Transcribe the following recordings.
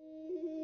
Thank you.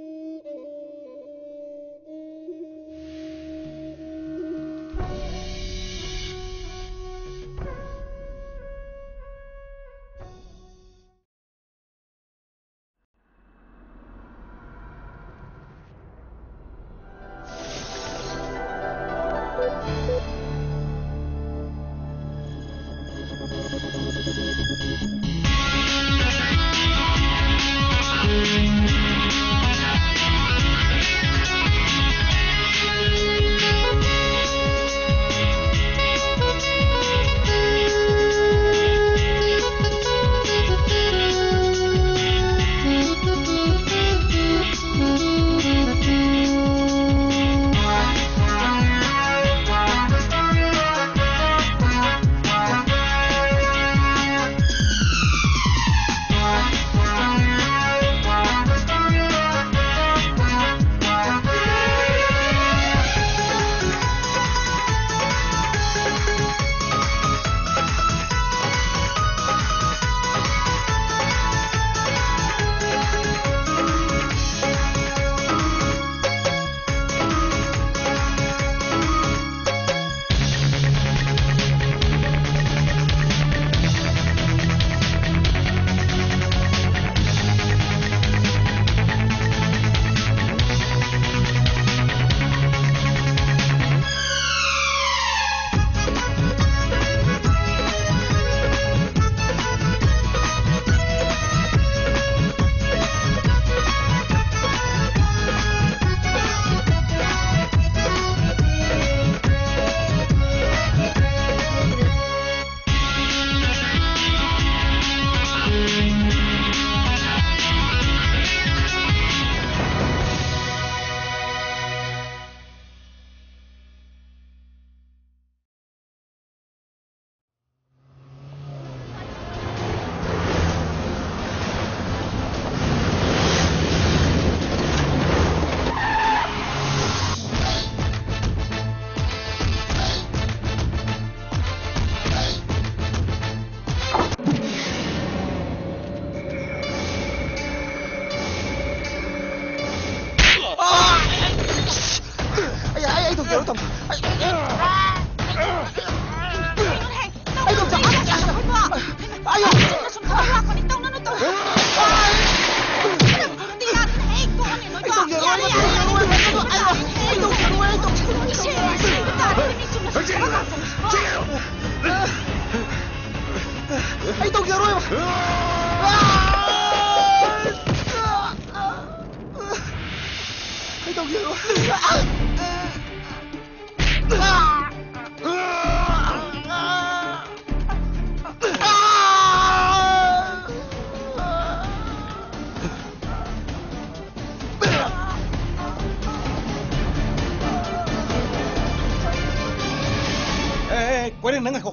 nako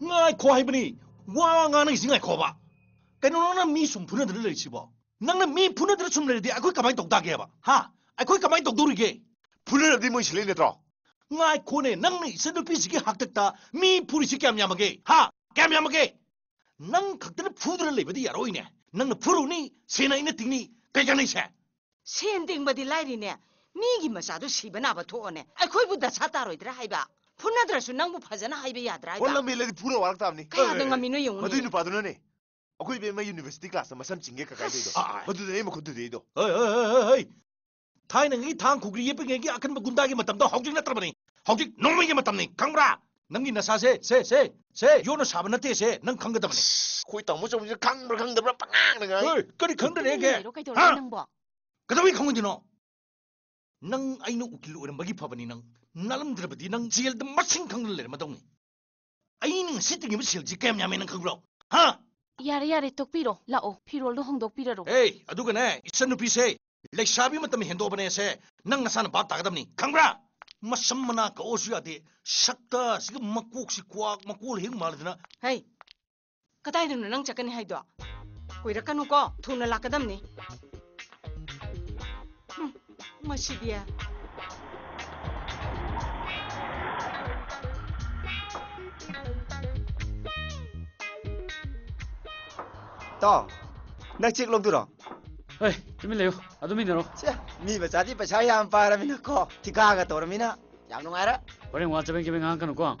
ngai ko hai bani wa nga nang singai kho ba kaino na mi sum phuna dre lei chibo nang na mi phuna dre sum lei di a ko kamai tok da ge ba ha a ko kamai tok duri ge phuna di moi sile ne tro ngai kho ne nang ni se nupi sigi hak tak ta mi phuri si kyam yam ge ha ka mya ma ge nang khak dre phu dre lei ba di yaroi ne nang na phuru ni se na ina ting ni pe ka nei se sen ding ba di lai ri ne ni gi ma sa do si ba na ba tho ne akoi bu da sa ta roi dre hai ba 푸나들 순낭 못 파잖아 하이베 야들아 wallan me lagi pura warak tam ni Kaya ada nga mino yung madu ni paduna ne Aku ibe ma university class ma sam chingge ka ka de do 아, madu ne ma khodu de do 어이, 어이, 어이, 어이. 타이능이 당 국리 예쁘게 아큰 뭐 군다기 맞담도 혹직 났더니 혹직 농민이 맞담니 강무라 능이 나사세 세세세 요는 사번나 때세 능 강거 때문에 koi tang mo chom kang bra kang da bra pang na ga 헐 그리 건드레게 이렇게 돌아가는 거. 그다음에 강원진어 능 아이는 웃길로 오는 먹이 파버니 능 nalamdrabadi nang jail da masing khang le ma dong ai ning sit ngi sil ji kem nyame nang khang ha? Yare yare tok piro la o phirol do hong dok pira ro. Ei adu ga ne isan nu pi se. Lek sabi ma tam hendo bane se. Nang na san ba ta ga dam ni. Khang bra! Masam mana ka o su ya de. Sakta si makuk si kwak makul hing mal dina. Hei kadai nu nang chakani hai do koi rakanu ko thuna la ka dam ni. Hmm, ma shi dia tao nang chik long tu ro ơi chúng mình liệu à chúng mình nào chứ mi mà chả đi bây giờ em phải làm mình có thì cả cái tổ mình á làm nó ngay đó vậy ngoài cho bên kia bên ngang cái nó quăng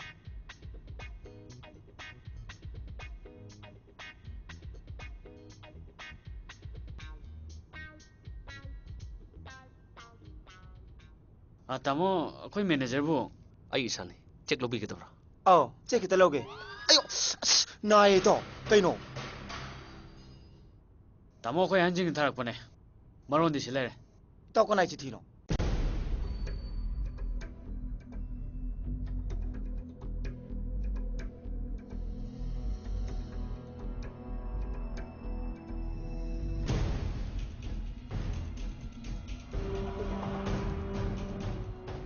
à tao mua, coi manager bu? Ai ý sao này check lobby cái tuồng. rồi ờ check cái đó lobby ayo nai đó tay nó. ꯇꯥꯃꯣ ꯑꯩꯈꯣꯏ ꯑꯍꯟꯁꯤꯡꯅ ꯊꯥꯔꯛꯄꯅꯦ ꯃꯔꯣꯟꯗꯤ ꯁꯤ ꯂꯩꯔꯦ ꯏꯇꯥꯎ ꯀꯅꯥꯏ ꯆꯤꯊꯤꯅꯣ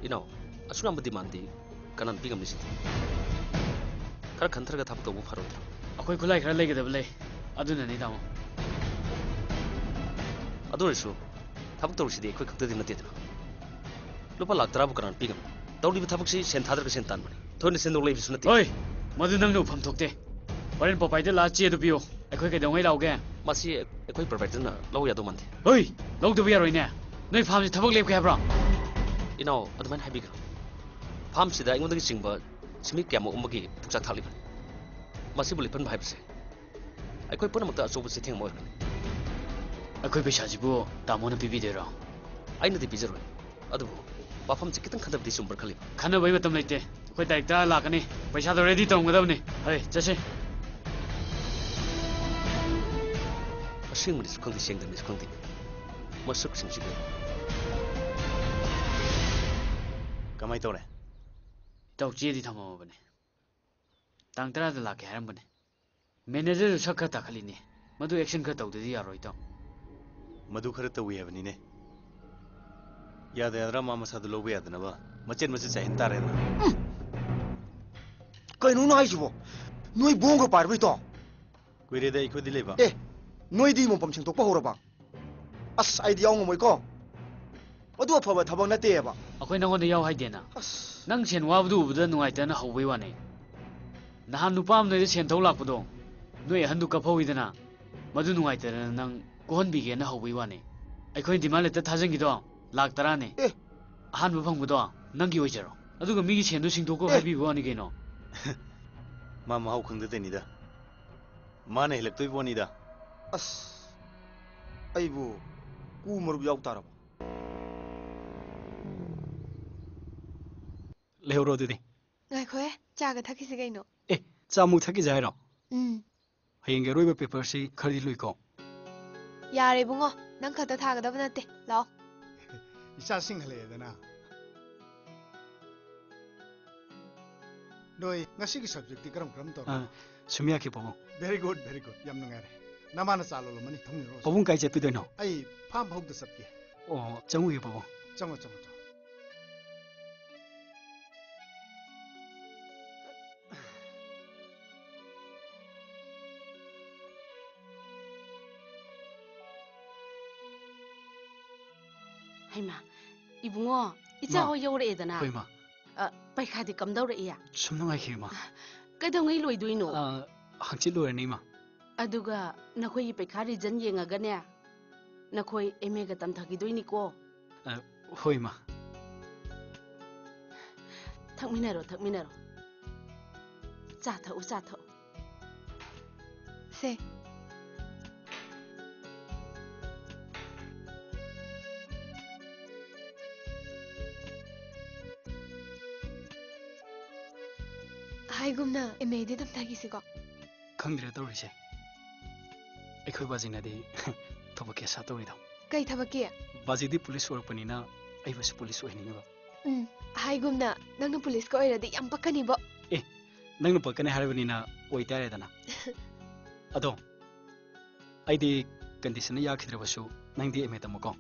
ꯏꯅꯥꯎ ꯑꯁꯨꯛ ꯌꯥꯝꯕ ꯗꯤꯃꯥꯟꯗꯤ ꯀꯅꯥꯅ ꯄꯤꯉꯝꯅꯤ ꯁꯤꯗꯤ ꯈꯔ ꯈꯟꯊꯔꯒ ꯊꯕꯛ ꯇꯧꯕ ꯐꯔꯣꯏꯗ꯭ꯔꯣ ꯑꯩꯈꯣꯏ ꯈꯨꯠꯂꯥꯏ ꯈꯔ ꯂꯩꯒꯗꯕ ꯂꯩ ꯑꯗꯨꯅꯅꯤ ꯇꯥꯃꯣ 도와도와줘 타박 도우시 데코 극대 되는 데들 루파 락드라부 그런 비금 도우리 타박시 센타들 그 센탄 마니 토니 센도 레이브 스나티 어이 마드 낭노 밤 톡데 버린 버바이들 라치에도 비오 에코이 게동에 라오게 마시 에코이 버바이들나 라오야도 만데 어이 라오도 비아로이네 너희 밤지 타박 레이브 해브라 이나오 아드만 하비가 밤시다 이거는 징버 스미 깨모 엄마기 북자 탈리반 마시 불리펀 바이브세 에코이 뻔한 먹다 아소부세 탱 모르는 ꯑꯩꯈꯣꯏ ꯄꯩꯁꯥꯁꯤꯕꯨ ꯇꯥꯃꯣꯅ ꯄꯤꯕꯤꯗꯣꯏꯔꯣ ꯑꯩꯅꯗꯤ ꯄꯤꯖꯔꯣꯏ ꯑꯗꯨꯕꯨ ꯋꯥꯐꯝꯁꯦꯈꯤꯇꯪ ꯈꯟꯊꯕꯗꯤ ꯆꯨꯝꯕ꯭ꯔꯥ ꯈꯜꯂꯤꯕ ꯈꯟꯅꯕꯩ ꯃꯇꯝ ꯂꯩꯇꯦ ꯑꯩꯈꯣꯏ ꯇꯥꯔꯤꯛ ꯇꯔꯥ ꯂꯥꯛꯀꯅꯤ ꯄꯩꯁꯥꯗꯣ ꯔꯦꯗꯤ ꯇꯧꯔꯝꯒꯗꯕꯅꯤ ꯍꯣꯏ ꯆꯠꯁꯤ ꯑꯁꯦꯡꯕꯅꯤꯁꯨ ꯈꯪꯗꯦ ꯁꯦꯡꯗꯕꯅꯤꯁꯨ ꯈꯪꯗꯦ ꯃꯁꯛꯁꯤꯡꯁꯤꯒ ꯀꯃꯥꯏꯅ ꯇꯧꯔꯦ ꯏꯇꯥꯎ ꯆꯦꯗꯤ ꯊꯝꯃꯝꯃꯕꯅꯦ ꯇꯥꯡ ꯇꯔꯥꯗ ꯂꯥꯛꯀꯦ ꯍꯥꯏꯔꯝꯕꯅꯦ ꯃꯦꯅꯦꯖꯔꯗꯨ ꯁꯛ ꯈꯔ ꯇꯥꯈꯠꯂꯤꯅꯦ ꯃꯗꯨ ꯑꯦꯛꯁꯟ ꯈꯔ ꯇꯧꯗ꯭ꯔꯗꯤ ꯌꯥꯔꯣꯏ ꯏꯇꯥꯎ ꯃꯗꯨ ꯈꯔ ꯇꯧꯏ ꯍꯥꯏꯕꯅꯤꯅꯦ ꯌꯥꯗ ꯌꯥꯗ꯭ꯔꯥ ꯃꯥ ꯃꯁꯥꯗꯨ ꯂꯧꯕ ꯌꯥꯗꯅꯕ ꯃꯆꯦꯠ ꯃꯆꯦꯠ ꯆꯥꯏꯍꯟ ꯇꯥꯔꯦꯗꯅ ꯀꯩꯅꯣꯅꯣ ꯍꯥꯏꯁꯤꯕꯣ ꯅꯣꯏ ꯕꯣꯡꯒ ꯄꯥꯔꯕ ꯏꯇꯥꯎ ꯀꯨꯏꯔꯦꯗ ꯑꯩꯈꯣꯏꯗꯤ ꯂꯩꯕ ꯑꯦ ꯅꯣꯏꯗꯤ ꯃꯐꯝ ꯁꯦꯡꯗꯣꯛꯄ ꯍꯧꯔꯕ ꯑꯁ ꯑꯩꯗꯤ ꯌꯥꯎ ꯉꯝꯃꯣꯏꯀꯣ ꯑꯗꯨ ꯑꯐꯕ ꯊꯕꯛ ꯅꯠꯇꯦꯕ ꯑꯩꯈꯣꯏ ꯅꯪꯉꯣꯟꯗ ꯌꯥꯎ ꯍꯥꯏꯗꯦꯅ ꯑꯁ ꯅꯪ ꯁꯦꯟ ꯋꯥꯕꯗꯨ ꯎꯕꯗ ꯅꯨꯡꯉꯥꯏꯇꯅ ꯍꯧꯕꯩ ꯋꯥꯅꯤ ꯅꯍꯥꯟ ꯅꯨꯄꯥ ꯑꯃ ꯅꯣꯏꯗ ꯁꯦꯟ ꯊꯧ ꯂꯥꯛꯄꯗꯣ ꯅꯣꯏ ꯑꯍꯟꯗꯨ ꯀꯞꯐꯧꯏꯗꯅ ꯃꯗꯨ ꯅꯨꯡꯉꯥꯏꯇꯗꯅ ꯅꯪ ꯀꯣꯍꯟꯕꯤꯒꯦꯅ ꯍꯧꯕꯩ ꯋꯥꯅꯤ ꯑꯩꯈꯣꯏ ꯗꯤꯃꯥꯟ ꯂꯦꯇꯔ ꯊꯥꯖꯤꯟꯈꯤꯗꯣ ꯂꯥꯛ ꯇꯔꯥꯅꯤ ꯑꯦ ꯑꯍꯥꯟꯕ ꯐꯪꯕꯗꯣ ꯅꯪꯒꯤ ꯑꯣꯏꯖꯔꯣ ꯑꯗꯨꯒ ꯃꯤꯒꯤ ꯁꯦꯟꯗꯨ ꯁꯤꯡꯗꯣꯛꯀꯣ ꯑꯦ. ꯍꯥꯏꯕꯤꯕ ꯋꯥꯅꯤ ꯀꯩꯅꯣ ꯃꯥ ꯃꯍꯥꯎ ꯈꯪꯗꯗꯣꯏꯅꯤꯗ ꯃꯥꯅ ꯍꯦꯜꯂꯛꯇꯣꯏ ꯄꯣꯠꯅꯤꯗ ꯑꯁ ꯑꯩꯕꯨ ꯀꯨ ꯃꯔꯨꯞ ꯌꯥꯎ ꯇꯥꯔꯕ ꯂꯩꯍꯧꯔꯣ ꯑꯗꯨꯗꯤ ꯉꯥꯏꯈꯣꯍꯦ ꯆꯥꯒ ꯊꯛꯈꯤꯁꯤ ꯀꯩꯅꯣ ꯑꯦ ꯆꯥꯃꯨꯛ ꯊꯛꯈꯤꯁꯦ ꯍꯥꯏꯔꯣ ꯎꯝ ꯍꯌꯦꯡꯒꯤ ꯑꯔꯣꯏꯕ ꯄꯦꯄꯔꯁꯤ ꯈꯔꯗꯤ ꯂꯨꯏꯀꯣ ꯌꯥꯔꯦ ꯏꯕꯨꯡꯉꯣ ꯅꯪ ꯈꯛꯇ ꯊꯥꯒꯗꯕ ꯅꯠꯇꯦ ꯂꯥꯛꯑꯣ ꯏꯆꯥꯁꯤꯡ ꯍꯜꯂꯛꯑꯦꯗꯅ ꯅꯣꯏ ꯉꯁꯤꯒꯤ ꯁꯕꯖꯦꯛꯇꯤ ꯀꯔꯝ ꯀꯔꯝ ꯇꯧꯔꯦ ꯑꯥ, ꯁꯨꯝ ꯌꯥꯈꯤ ꯄꯥꯕꯨꯡ ꯚꯦꯔꯤ ꯒꯨꯗ ꯚꯦꯔꯤ ꯒꯨꯗ ꯌꯥꯝ ꯅꯨꯡꯉꯥꯏꯔꯦ ꯅꯃꯥꯅ ꯆꯥ ꯂꯣꯜꯂꯝꯃꯅꯤ ꯊꯧꯅꯤꯔꯣ ꯄꯥꯕꯨꯡ ꯀꯥꯏ ꯆꯠꯄꯤꯗꯣꯏꯅꯣ ꯑꯩ ꯐꯥꯝ ꯐꯥꯎꯗ ꯆꯠꯀꯦ ꯑꯣ ꯆꯪꯉꯨꯒꯦ ꯄꯥꯕꯨꯡ ꯆꯪꯉꯣ ꯆꯪꯉꯣ ꯆꯪꯉꯣ ꯍꯩꯃꯥ ꯏꯕꯨꯡꯉꯣ ꯏꯆꯥ ꯃꯥ. ꯍꯣꯏ ꯌꯧꯔꯛꯑꯦꯗꯅ ꯍꯣꯏ ꯃꯥ ꯑ, ꯄꯩꯈꯥꯗꯤ ꯀꯝꯗꯧꯔꯛꯏ ꯁꯨꯝ ꯅꯨꯡꯉꯥꯏꯈꯤ ꯃꯥ ꯀꯩꯗꯧꯉꯩ ꯂꯣꯏꯗꯣꯏꯅꯣ ꯑꯥ, ꯍꯪꯆꯤꯠ ꯂꯣꯏꯔꯅꯤ ꯃꯥ ꯑꯗꯨꯒ ꯅꯈꯣꯏꯒꯤ ꯄꯩꯈꯥ ꯔꯤꯖꯟ ꯌꯦꯡꯉꯒꯅꯦ ꯅꯈꯣꯏ ꯑꯦꯝ ꯑꯦꯒ ꯇꯝꯊꯈꯤꯗꯣꯏꯅꯤꯀꯣ ꯑꯥ, ꯍꯣꯏ ꯃꯥ ꯊꯛꯃꯤꯟꯅꯔꯣ ꯊꯛꯃꯤꯟꯅꯔꯣ ꯆꯥ ꯊꯛꯎ ꯆꯥ ꯊꯛꯎ ꯁꯦ gumna e me de dam ta gi sigo khang dire to rise e khoi bajing na de thoba ke sa to ri da kai thaba ke baji di police or pani na ai bas police oi ni ba um hai gumna nang na police ko oi ra de yam pakani ba e nang na pakane harabani na oi ta re da na ado ai de condition ya khidra basu nang de e me ta mo ko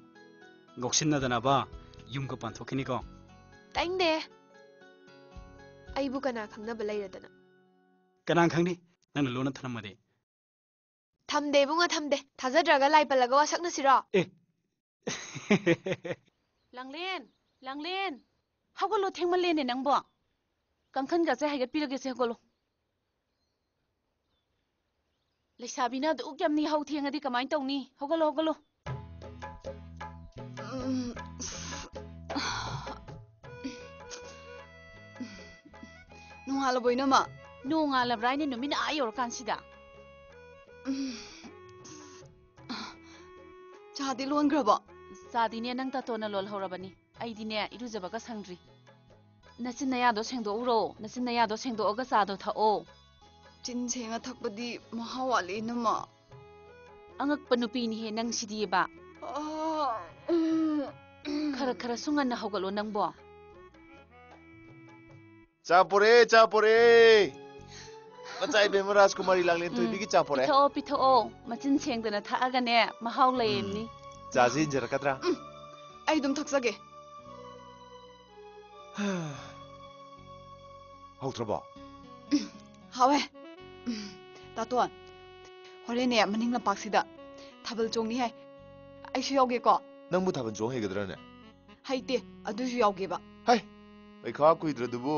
ngok sin na da na ba yum ko pan thokini ko tang de ꯑꯩꯕꯨ ꯀꯅꯥ ꯈꯪꯅꯕ ꯂꯩꯔꯗꯅ ꯀꯅꯥ ꯈꯪꯅꯤ ꯅꯪꯅ ꯂꯣꯟꯅ ꯊꯅꯝꯃꯗꯤ ꯊꯝꯗꯦ ꯏꯕꯨꯡꯉꯣ ꯊꯝꯗꯦ ꯊꯥꯖꯗ꯭ꯔꯒ ꯂꯥꯏ ꯄꯜꯂꯒ ꯋꯥꯁꯛꯅꯁꯤꯔꯣ ꯂꯥꯡꯂꯦꯟ ꯂꯥꯡꯂꯦꯟ ꯍꯧꯒꯠꯂꯣ ꯊꯦꯡꯃꯜꯂꯦꯅꯦ ꯅꯪꯕꯣ ꯀꯥꯡꯈꯟꯒꯁꯦ ꯍꯥꯏꯒꯠꯄꯤꯔꯒꯦꯁꯦ ꯍꯧꯒꯠꯂꯣ ꯂꯩꯁꯥꯕꯤꯅ ꯑꯗꯨꯛ ꯌꯥꯝ ꯌꯥꯍꯧ ꯊꯦꯡꯉꯗꯤ ꯀꯃꯥꯏꯅ ꯇꯧꯅꯤ ꯍꯧꯒꯠꯂꯣ ꯍꯧꯒꯠꯂꯣ 음, ꯅꯣꯡꯉꯥꯜꯂꯕꯣ ꯏꯅꯝꯃ ꯅꯣꯡꯉꯥꯜꯂꯕ꯭ꯔꯥ ꯅꯨꯃꯤꯠꯅ ꯑꯥ ꯌꯧꯔꯀꯥꯟꯁꯤꯗ ꯎꯝ. ꯆꯥꯗꯤ ꯂꯣꯟꯈ꯭ꯔꯕꯣ ꯆꯥꯗꯤꯅꯦ ꯅꯪ ꯇꯥꯇꯣꯟꯅ ꯂꯣꯜꯍꯧꯔꯕꯅꯤ ꯑꯩꯗꯤꯅꯦ ꯏꯔꯨꯖꯕꯒ ꯁꯪꯗ꯭ꯔꯤ ꯅꯆꯤꯟ ꯅꯌꯥꯗꯣ ꯁꯦꯡꯗꯣꯛꯎꯔꯣ ꯅꯆꯤꯟ ꯅꯌꯥꯗꯣ ꯁꯦꯡꯗꯣꯛꯑꯒ ꯆꯥꯗꯣꯊꯛꯑꯣ ꯆꯤꯟ ꯁꯦꯡꯉ ꯊꯛꯄꯗꯤ ꯃꯍꯥꯎ ꯋꯥꯠꯂꯤ ꯏꯅꯝꯃ ꯑꯉꯛꯄ ꯅꯨꯄꯤꯅꯤꯍꯦ ꯅꯪ ꯁꯤꯗꯤꯕ ꯑꯥ, ꯎꯝ, ꯎꯝ. ꯈꯔ ꯈꯔꯁꯨ ꯉꯟꯅ ꯍꯧꯒꯠꯂꯣ ꯅꯪꯕꯣ ꯆꯥ ꯄꯣꯔꯦ ꯆꯥ ꯄꯣꯔꯦ ꯃꯆꯥ ꯏꯕꯦꯝꯃ ꯔꯥꯖꯀꯨꯃꯥꯔꯤ ꯂꯥꯡꯂꯦꯟ ꯊꯣꯏꯕꯤꯒꯤ ꯆꯥ ꯄꯣꯔꯦ ꯄꯤꯊꯛꯑꯣ ꯄꯤꯊꯛꯑꯣ ꯃꯆꯤꯟ ꯁꯦꯡꯗꯅ ꯊꯛꯑꯒꯅꯦ ꯃꯍꯥꯎ ꯂꯩꯌꯦꯝꯅꯤ ꯆꯥꯁꯤ ꯏꯟꯖꯔꯛꯀꯗ꯭ꯔꯥ ꯑꯩ ꯑꯗꯨꯝ ꯊꯛꯆꯒꯦ ꯍꯧꯇ꯭ꯔꯕꯣ ꯍꯥꯎꯋꯦ ꯎꯝ, ꯇꯥꯇꯣꯟ ꯍꯣꯔꯦꯟꯅꯦ ꯃꯅꯤꯡ ꯂꯝꯄꯥꯛꯁꯤꯗ ꯊꯥꯕꯜ ꯆꯣꯡꯅꯤ ꯍꯥꯏ ꯑꯩꯁꯨ ꯌꯥꯎꯒꯦꯀꯣ ꯅꯪꯕꯨ ꯊꯥꯕꯜ ꯆꯣꯡ ꯍꯩꯒꯗ꯭ꯔꯅꯦ ꯍꯩꯇꯦ ꯑꯗꯨꯁꯨ ꯌꯥꯎꯒꯦꯕ ꯄꯩꯈꯥ ꯀꯨꯏꯗ꯭ꯔꯗꯨꯕꯨ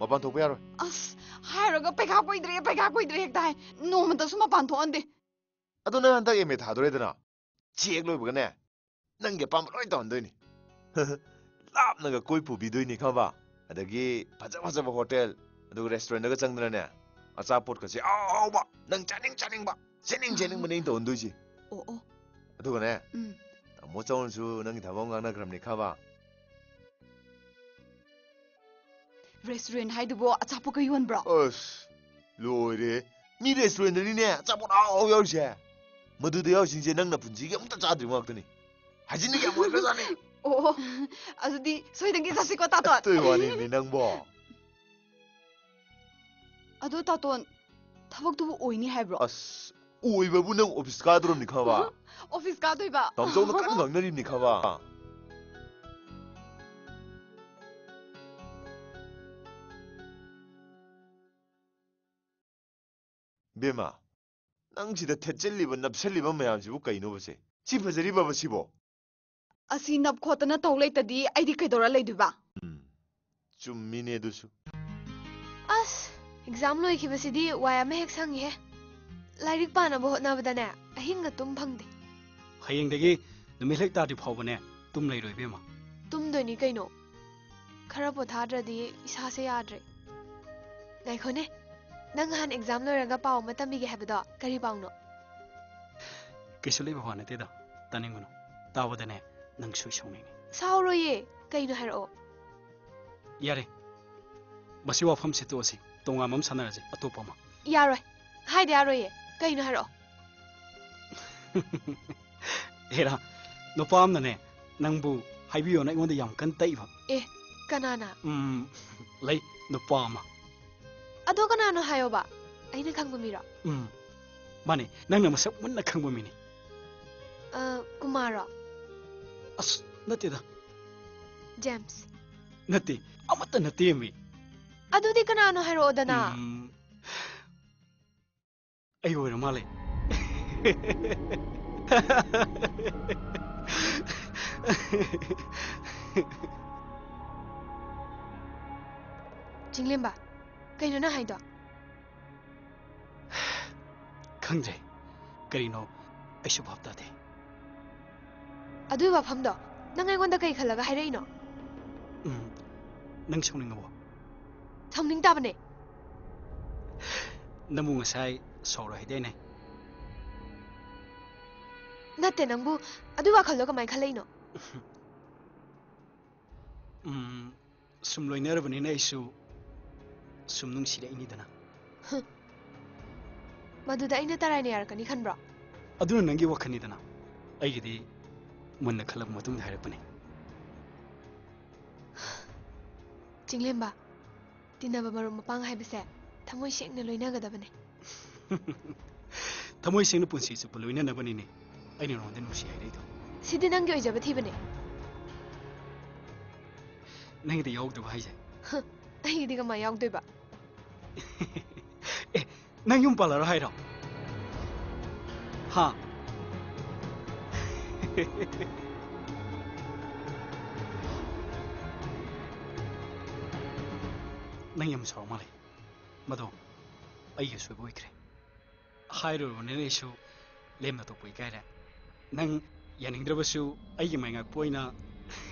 ꯃꯄꯥꯟ ꯊꯣꯛꯄ ꯌꯥꯔꯣꯏ ꯑꯁ ꯍꯥꯏꯔꯒ ꯄꯩꯈꯥ ꯀꯨꯏꯗ꯭ꯔꯦ ꯄꯩꯈꯥ ꯀꯨꯏꯗ꯭ꯔꯦ ꯍꯦꯛꯇ ꯍꯥꯏ ꯅꯣꯡꯃꯇꯁꯨ ꯃꯄꯥꯟ ꯊꯣꯛꯍꯟꯗꯦ ꯑꯗꯣ ꯅꯪ ꯍꯟꯗꯛ ꯑꯦꯝ ꯑꯦ ꯊꯥꯗꯣꯔꯦꯗꯅ ꯆꯦꯛ ꯂꯣꯏꯕꯒꯅꯦ ꯅꯪꯒꯤ ꯑꯄꯥꯝꯕ ꯂꯣꯏ ꯇꯧꯍꯟꯗꯣꯏꯅꯤ ꯂꯥꯞꯅꯒ ꯀꯣꯏ ꯄꯨꯕꯤꯗꯣꯏꯅꯤ ꯈꯪꯕ ꯑꯗꯒꯤ ꯐꯖ ꯐꯖꯕ ꯍꯣꯇꯦꯜ ꯑꯗꯨꯒ ꯔꯦꯁꯇꯨꯔꯦꯟꯠꯗꯒ ꯆꯪꯗꯅꯅꯦ ꯑꯆꯥꯄꯣꯠꯀꯁꯦ ꯑꯍꯥꯎꯕ ꯅꯪ ꯆꯥꯅꯤꯡ ꯆꯥꯅꯤꯡꯕ ꯁꯦꯠꯅꯤꯡ ꯁꯦꯠꯅꯤꯡꯕꯅꯦ ꯑꯩꯅ ꯇꯧꯍꯟꯗꯣꯏꯁꯦ ꯑꯣ ꯑꯣ ꯑꯗꯨꯒꯅꯦ ꯎꯝ ꯇꯥꯃꯣ ꯆꯧꯅꯁꯨ ꯅꯪꯒꯤ ꯊꯕꯛ ꯑꯃ ꯉꯥꯡꯅꯈ꯭ꯔꯕꯅꯤ ꯈꯪꯕ ꯔꯦꯁꯇꯨꯔꯦꯟꯠ ꯍꯥꯏꯗꯨꯕꯨ ꯑꯆꯥꯄꯣꯠꯀ ꯌꯣꯟꯕ꯭ꯔꯣ ꯑꯁ ꯂꯣꯏꯔꯦ ꯃꯤ ꯔꯦꯁꯇꯨꯔꯦꯟꯠꯗꯅꯤꯅꯦ ꯑꯆꯥꯄꯣꯠ ꯑꯍꯥꯎ ꯌꯥꯎꯔꯤꯁꯦ ꯃꯗꯨꯗ ꯌꯥꯎꯔꯤꯁꯤꯡꯁꯦ ꯅꯪꯅ ꯄꯨꯟꯁꯤꯒꯤ ꯑꯃꯨꯛꯇ ꯆꯥꯗ꯭ꯔꯤꯕ ꯉꯥꯛꯇꯅꯤ ꯍꯥꯏꯖꯤꯅꯤꯛ ꯌꯥꯝ ꯑꯣꯏꯈ꯭ꯔꯖꯥꯠꯅꯤ ꯑꯣ ꯑꯗꯨꯗꯤ ꯁꯣꯏꯗꯅꯒꯤ ꯆꯠꯁꯤꯀꯣ ꯇꯥꯇꯣꯟ ꯑꯇꯩ ꯋꯥꯅꯤꯅꯦ ꯅꯪꯕꯣ ꯑꯗꯣ ꯇꯥꯇꯣꯟ ꯊꯕꯛꯇꯨꯕꯨ ꯑꯣꯏꯅꯤ ꯍꯥꯏꯕ꯭ꯔꯣ ꯑꯁ ꯑꯣꯏꯕꯕꯨ ꯅꯪ ꯑꯣꯐꯤꯁ ꯀꯥꯗꯣꯔꯕꯅꯤ ꯈꯪꯕ ꯑꯣꯐꯤꯁ ꯀꯥꯗꯣꯏꯕ ꯇꯥꯃꯣꯆꯧꯅ ꯀꯟꯅ ꯉꯥꯡꯅꯔꯤꯕꯅꯤ ꯈꯪꯕ ꯕꯦꯝꯃ ꯅꯪ ꯁꯤꯗ ꯊꯦꯠꯆꯤꯜꯂꯤꯕ ꯅꯞꯁꯤꯜꯂꯤꯕ ꯃꯌꯥꯝꯁꯤꯕꯨ ꯀꯩꯅꯣꯕꯁꯦ ꯁꯤ ꯐꯖꯔꯤꯕꯕ ꯁꯤꯕꯣ ꯑꯁꯤ ꯅꯞ ꯈꯣꯠꯇꯅ ꯇꯧ ꯂꯩꯇꯗꯤ ꯑꯩꯗꯤ ꯀꯩꯗꯧꯔ ꯂꯩꯗꯣꯏꯕ ꯆꯨꯝꯃꯤꯅꯦ ꯑꯗꯨꯁꯨ ꯑꯁ ꯑꯦꯛꯖꯥꯝ ꯂꯣꯏꯈꯤꯕꯁꯤꯗꯤ ꯋꯥꯏ ꯑꯃ ꯍꯦꯛ ꯁꯪꯉꯤꯍꯦ ꯂꯥꯏꯔꯤꯛ ꯄꯥꯅꯕ ꯍꯣꯠꯅꯕꯗꯅꯦ ꯑꯍꯤꯡꯒ ꯇꯨꯝ ꯐꯪꯗꯦ ꯍꯌꯦꯡꯗꯒꯤ ꯅꯨꯃꯤꯠ ꯍꯦꯛ ꯇꯥꯔꯗꯤ ꯐꯥꯎꯕꯅꯦ ꯇꯨꯝ ꯂꯩꯔꯣꯏ ꯏꯕꯦꯝꯃ ꯇꯨꯝꯗꯣꯏꯅꯤ ꯀꯩꯅꯣ ꯈꯔ ꯄꯣꯊꯥꯗ꯭ꯔꯗꯤ ꯏꯁꯥꯁꯦ ꯌꯥꯗ꯭ꯔꯦ ꯉꯥꯏꯈꯣꯅꯦ nang han exam loiraga pau matam bige habdo kari bangno kisuli bhone te da taninguno tawdane nang sui sao sauro ye kaino haro yare basi wa pham se to si tonga mam sanar je atopa ma yaroi hai da roi ye kaino haro era no pam na ne nang bu hai bi yo na ngon da yam kan tai ba e kanana um lai no pam ma ꯑꯗꯣ ꯀꯅꯥꯅꯣ ꯍꯥꯏꯌꯣꯕ ꯑꯩꯅ ꯈꯪꯕ ꯃꯤꯔꯣ ꯎꯝ ꯃꯥꯅꯦ ꯅꯪꯅ ꯃꯁꯛ ꯃꯨꯟꯅ ꯈꯪꯕ ꯃꯤꯅꯤ ꯑ, ꯀꯨꯃꯥꯔꯔꯣ ꯑꯁ ꯅꯠꯇꯦꯗ ꯖꯦꯝꯁ ꯅꯠꯇꯦ ꯑꯃꯠꯇ ꯅꯠꯇꯦ ꯃꯤ ꯑꯗꯨꯗꯤ ꯀꯅꯥꯅꯣ ꯍꯥꯏꯔꯛꯑꯣꯗꯅ ꯎꯝ, ꯑꯩ ꯑꯣꯏꯔ ꯃꯥꯜꯂꯦ ꯆꯤꯡꯂꯦꯝꯕ ꯀꯩꯅꯣ ꯅꯪ ꯍꯥꯏꯗꯣ ꯈꯪꯗ꯭ꯔꯦ ꯀꯔꯤꯅꯣ ꯑꯩꯁꯨ ꯚꯥꯞ ꯇꯥꯗꯦ ꯑꯗꯨꯏ ꯋꯥꯐꯝꯗꯣ ꯅꯪ ꯑꯩꯉꯣꯟꯗ ꯀꯩ ꯈꯜꯂꯒ ꯍꯥꯏꯔꯛꯏꯅꯣ ꯎꯝ ꯅꯪ ꯁꯥꯎꯅꯤꯡꯉꯕꯣ ꯁꯥꯎꯅꯤꯡ ꯇꯥꯕꯅꯦ ꯅꯪꯕꯨ ꯉꯁꯥꯏ ꯁꯥꯎꯔꯣꯏ ꯍꯥꯏꯗꯥꯏꯅꯦ ꯅꯠꯇꯦ ꯅꯪꯕꯨ ꯑꯗꯨꯏ ꯋꯥꯈꯜꯗꯣ ꯀꯃꯥꯏꯅ ꯈꯜꯂꯛꯏꯅꯣ ꯎꯝ ꯁꯨꯝ ꯂꯣꯏꯅꯔꯕꯅꯤꯅ ꯑꯩꯁꯨ 숨ु म ् न ु छ ि ल 흥 इनिदना ह मदुदा इन तराइने यारकनि खनब्र अदुन नंगी वखनिदना आइगिदि मन्न खलब म त ुं ध ा र प न े च ि ल े म ब ा त ि न ब म र म प ां ग ह ा ब स े थ म श े न ल न ग द ब न े थ म श े न प ु न स ी स ु ल न न ब न न े आइन र द न ु श ि आ र द सिदि न ं ग ज ब थ ब न े नहीं तो य ो ग द ो भाई जाए। हाँ, नहीं तो कमाया योग दो बार। eh, nang yung palaro hayrap. Ha. nang yam saw mali. Mado. Ay yesu boy kre. Hairu ne ne shu lem na to boy kai ra. Nang yaning draba shu ai gi mai ngak boy na.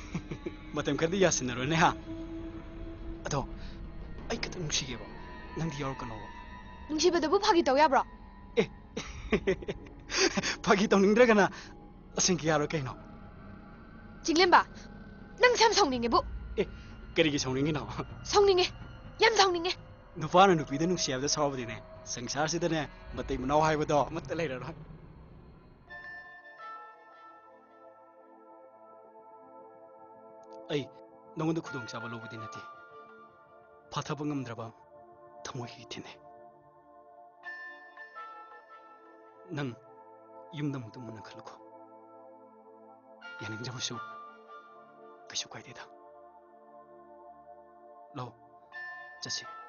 Matem kar di yasin ro ne ha. Ado. Ai ka tung shi. ꯅꯪꯗꯤ ꯌꯥꯎꯔꯛꯀꯅꯣꯕ ꯅꯨꯡꯁꯤꯕꯗꯕꯨ ꯐꯥꯒꯤ ꯇꯧ ꯌꯥꯕ꯭ꯔꯣ ꯐꯥꯒꯤ ꯇꯧꯅꯤꯡꯗ꯭ꯔꯒꯅ ꯑꯁꯦꯡꯀꯤ ꯌꯥꯔꯣꯏ ꯀꯩꯅꯣ ꯆꯤꯡꯂꯦꯝꯕ ꯅꯪ ꯌꯥꯝ ꯁꯥꯎꯅꯤꯡꯉꯦꯕꯨ ꯀꯔꯤꯒꯤ ꯁꯥꯎꯅꯤꯡꯉꯤꯅꯣ ꯁꯥꯎꯅꯤꯡꯉꯦ ꯌꯥꯝ ꯁꯥꯎꯅꯤꯡꯉꯦ ꯅꯨꯄꯥꯅ ꯅꯨꯄꯤꯗ ꯅꯨꯡꯁꯤ ꯍꯥꯏꯕꯗ ꯁꯥꯎꯕꯗꯤꯅꯦ ꯁꯪꯁꯥꯔꯁꯤꯗꯅꯦ ꯃꯇꯩ ꯃꯅꯥꯎ ꯍꯥꯏꯕꯗꯣ ꯑꯃꯠꯇ ꯂꯩꯔꯔꯣꯏ ꯑꯩ ꯅꯉꯣꯟꯗ ꯈꯨꯗꯣꯡꯆꯥꯕ ꯂꯧꯕꯗꯤ ꯅꯠꯇꯦ ꯐꯥꯊꯕ ꯉꯝꯗ꯭ꯔꯕ 他们一定能赢得我们的认可。我明天就去学校。罗，再见。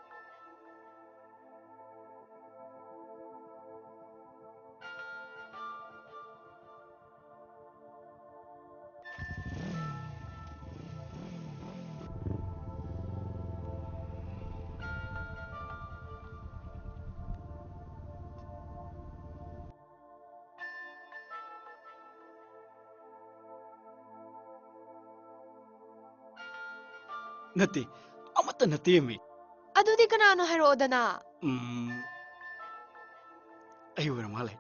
Ngati. Amatan na tiyami. Ado di ka na ano haroda na? Hmm. Ayaw na malay.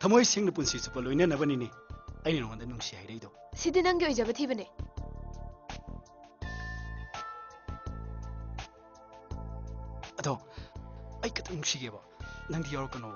Tamoy sing na punsi sa paloy na na bani ni ai nino wanda nung siya ito. Si dinang gyoy jabat hiba ni. Ado, ay katang nung siya ba? Nang di yaro ka na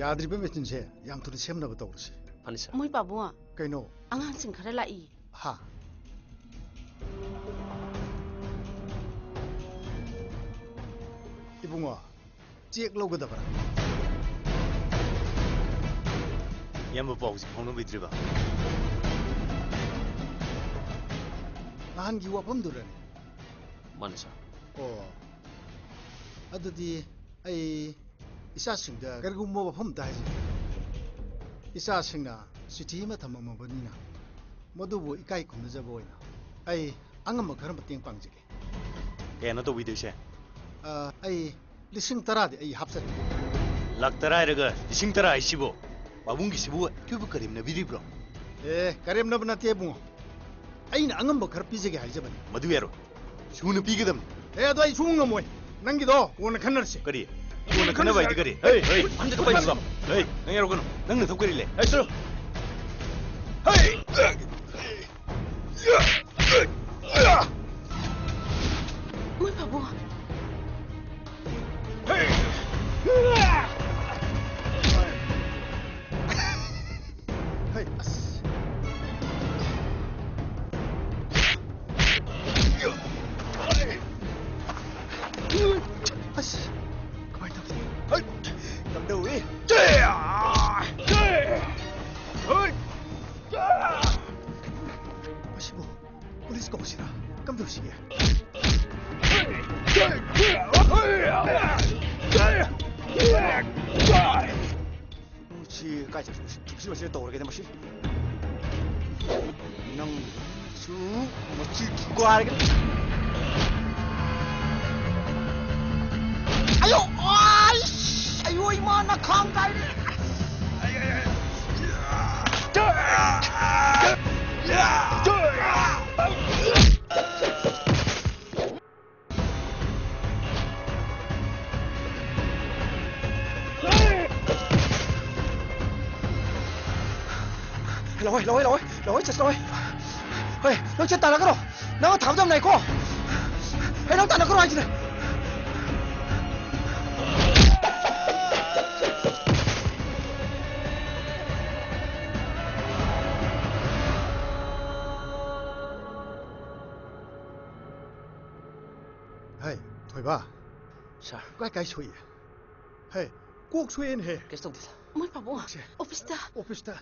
yadri be mechin je yam thuri sem na ba tawr si pani sir mui pa bua kai no angang sing khare la i ha ibunga chek lo ga da ba yam ba ji phong no bi dri ba nahan gi wa pam du ra ni mani sir oh adadi ai ꯏꯆꯥꯁꯤꯡꯗ ꯀꯔꯤꯒꯨꯝꯕ ꯋꯥꯐꯝꯗ ꯍꯥꯏꯖꯒꯦ ꯏꯆꯥꯁꯤꯡꯅ ꯆꯤꯊꯤ ꯑꯃ ꯊꯝꯃꯝꯃꯕꯅꯤꯅ ꯃꯗꯨꯕꯨ ꯏꯀꯥꯏ ꯈꯨꯝꯅꯖꯕ ꯑꯣꯏꯅ ꯑꯩ ꯑꯉꯝꯕ ꯈꯔ ꯃꯇꯦꯡ ꯄꯥꯡꯖꯒꯦ ꯀꯌꯥꯅꯣ ꯇꯧꯕꯤꯗꯣꯏꯁꯦ ꯑꯥ, ꯑꯩ ꯂꯤꯁꯤꯡ ꯇꯔꯥꯗꯤ ꯑꯩ ꯍꯥꯞꯆꯒꯦ ꯂꯥꯛ ꯇꯔꯥ ꯍꯥꯏꯔꯒ ꯂꯤꯁꯤꯡ ꯇꯔꯥ ꯍꯥꯏꯁꯤꯕꯣ ꯄꯥꯕꯨꯡꯒꯤꯁꯤꯕꯨ ꯑꯩꯈꯣꯏꯕꯨ ꯀꯔꯦꯝꯅꯕꯤꯔꯤꯕ꯭ꯔꯣ ꯑꯦ ꯀꯔꯦꯝꯅꯕ ꯅꯠꯇꯦ ꯏꯕꯨꯡꯉꯣ ꯑꯩꯅ ꯑꯉꯝꯕ ꯈꯔ ꯄꯤꯖꯒꯦ ꯍꯥꯏꯖꯕꯅꯤ ꯃꯗꯨ ꯌꯥꯔꯣꯏ ꯁꯨꯅ ꯄꯤꯒꯗꯕꯅꯤ ꯑꯦ ꯑꯗꯣ ꯑꯩ ꯁꯨꯡ ꯉꯝꯃꯣꯏ ꯅꯪꯒꯤꯗꯣ ꯀꯣꯟꯅ ꯈꯟꯅꯔꯁꯤ ꯀꯔꯤ ꯀꯣꯟꯅ ꯈꯟꯅꯕ ꯍꯥꯏꯗꯤ ꯀꯔꯤ ꯍꯩ ꯍꯩ ꯑꯝꯇ ꯄꯥꯏꯁꯤ ꯍꯩ ꯅꯪ ꯌꯥꯎꯔꯛꯀꯅꯨ ꯅꯪ ꯅꯊꯧ ꯀꯔꯤ ꯂꯩ ꯍꯩ ꯆꯠꯂꯣ ꯍꯩ 啰嘿啰嘿，啰嘿，就啰嘿。嘿，等趁太阳阁落，那我躺到内沟。嘿，等太阳阁落来，就来。嘿，吹吧。是。快快吹。嘿，酷吹人嘿。结束。没怕过。好。好比他。好比他。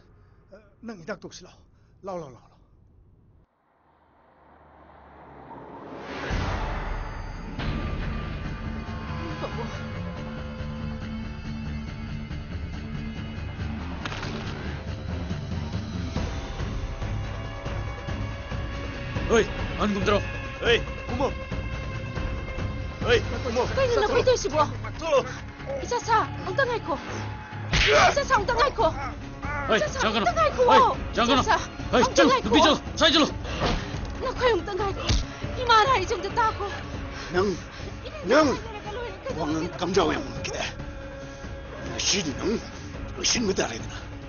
弄一点东西了，老了老了。走吧。喂，安工长，喂，顾某，喂，顾某。快点，快点，师傅。走。李社长，我等门口。李社长，我等门口。哎，张开了，邓开国，哎，张开了，哎，站住，别站了，站住了。那快用灯开国，你妈他已经在打过。能，能，我们刚找完我们给他，那是能，我心没带来的。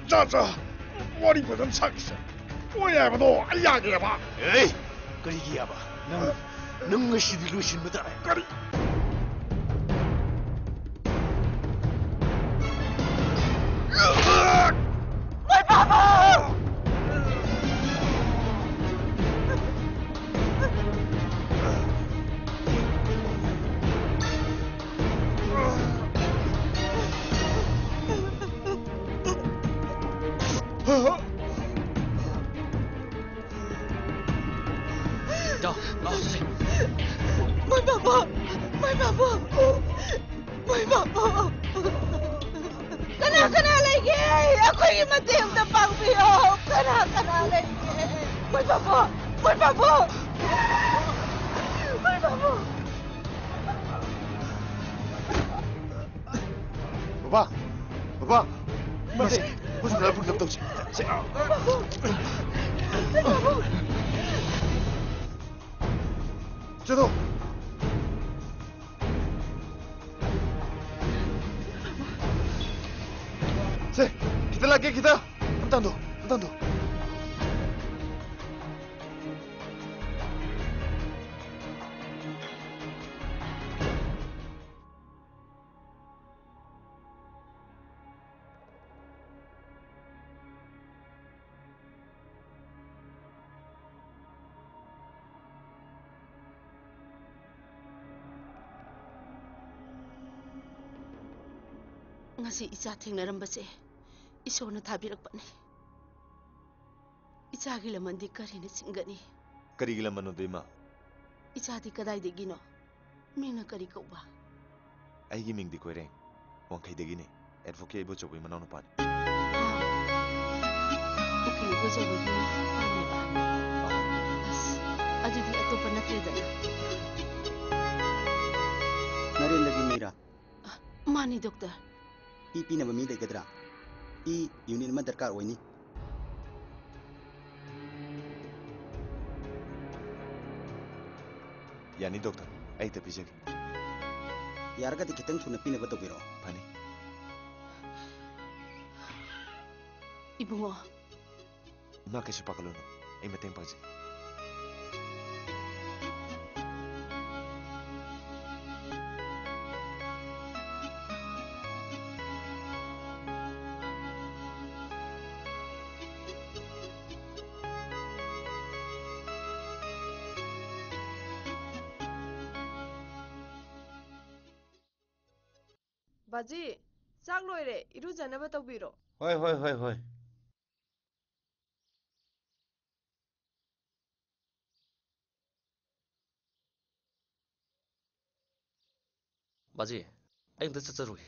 咋子？我你不能尝试，我也不多，哎呀，你吧。哎，跟你呀吧，能，能我是的，我心没得来。Papa Mas, vas a por cap d'oci. Sí. Jadó! Sí, quita kita que quita. Entando, entando. ngasi icha thengnaramba se isona thabirakpane icha gi lamandi karina singani kari gi lamano deima icha di kadai de gino mina kari ko ba ai gi ming di ko reng wang khai de gine advocate bo chobui manano pan okay bo chobui manano pan adudi atopa natredana Narendra की मीरा मानी डॉक्टर ꯏ ꯄꯤꯅꯕ ꯃꯤ ꯂꯩꯒꯗ꯭ꯔꯥ ꯏ ꯌꯨꯅꯤꯠ ꯑꯃ ꯗꯔꯀꯥꯔ ꯑꯣꯏꯅꯤ ꯌꯥꯅꯤ ꯗꯣꯛꯇꯔ ꯑꯩ ꯍꯦꯛꯇ ꯄꯤꯖꯒꯦ ꯌꯥꯔꯒꯗꯤ ꯈꯤꯇꯪ ꯊꯨꯅ ꯄꯤꯅꯕ ꯇꯧꯕꯤꯔꯛꯑꯣ ꯐꯅꯤ ꯏꯕꯨꯡꯉꯣ ꯏꯃꯥ ꯀꯩꯁꯨ ꯄꯥꯈꯠꯂꯨꯅꯨ ꯑꯩ ꯃꯇꯦꯡ ꯄꯥꯡꯖꯒꯦ ꯕꯥꯖꯤ ꯂꯣꯏꯔꯦ ꯏꯔꯨꯖꯅꯕ ꯇꯧꯕꯤꯔꯣ ꯍꯣꯏ ꯍꯣꯏ ꯍꯣꯏ ꯍꯣꯏ 바지, ꯑꯩ ꯑꯝꯇ ꯆꯠꯆꯔꯨꯏ